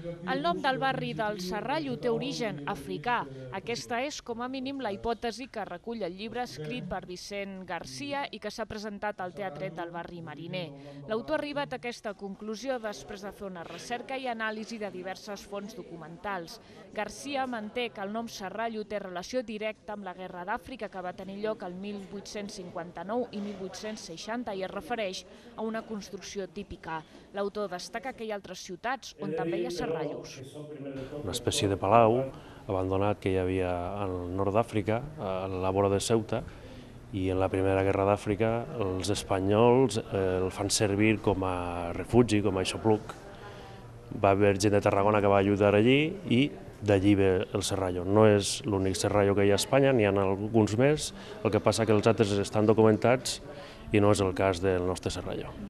El nom del barri del Serrallo té origen africà. Aquesta és, com a mínim, la hipòtesi que recull el llibre escrit per Vicent Garcia i que s'ha presentat al Teatret del barri Mariner. L'autor ha arribat a aquesta conclusió després de fer una recerca i anàlisi de diverses fonts documentals. Garcia manté que el nom Serrallo té relació directa amb la Guerra d'Àfrica que va tenir lloc el 1859 i 1860 i es refereix a una construcció típica. L'autor destaca que hi ha altres ciutats on també hi ha serrallos. Una espècie de palau abandonat que hi havia al nord d'Àfrica, a la vora de Ceuta, i en la Primera Guerra d'Àfrica els espanyols eh, el fan servir com a refugi, com a aixopluc. Va haver gent de Tarragona que va ajudar allí i d'allí ve el serrallo. No és l'únic serrallo que hi ha a Espanya, n'hi ha alguns més, el que passa que els altres estan documentats i no és el cas del nostre serrallo.